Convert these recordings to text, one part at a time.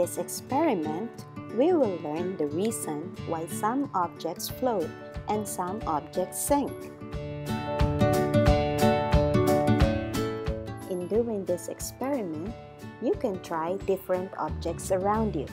this experiment, we will learn the reason why some objects float and some objects sink. In doing this experiment, you can try different objects around you.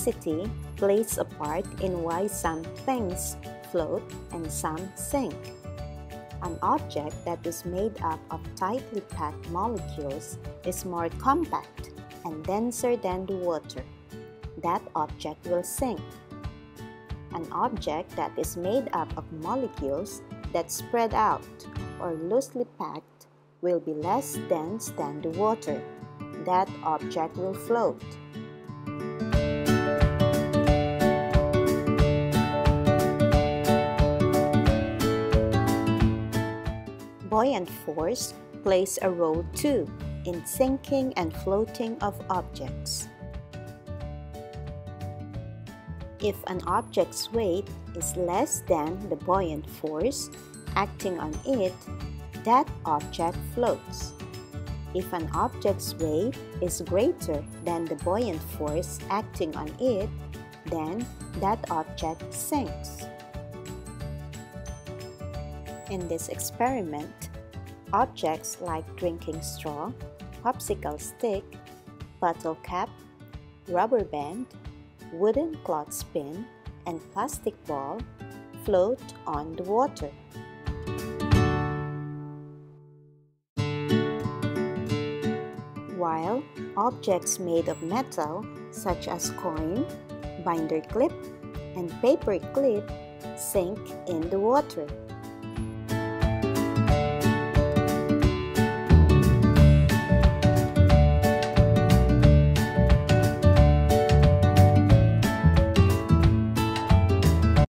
Density plays a part in why some things float and some sink. An object that is made up of tightly packed molecules is more compact and denser than the water. That object will sink. An object that is made up of molecules that spread out or loosely packed will be less dense than the water. That object will float. Buoyant force plays a role too in sinking and floating of objects. If an object's weight is less than the buoyant force acting on it, that object floats. If an object's weight is greater than the buoyant force acting on it, then that object sinks. In this experiment, objects like drinking straw, popsicle stick, bottle cap, rubber band, wooden clothespin, and plastic ball float on the water. While objects made of metal such as coin, binder clip, and paper clip sink in the water.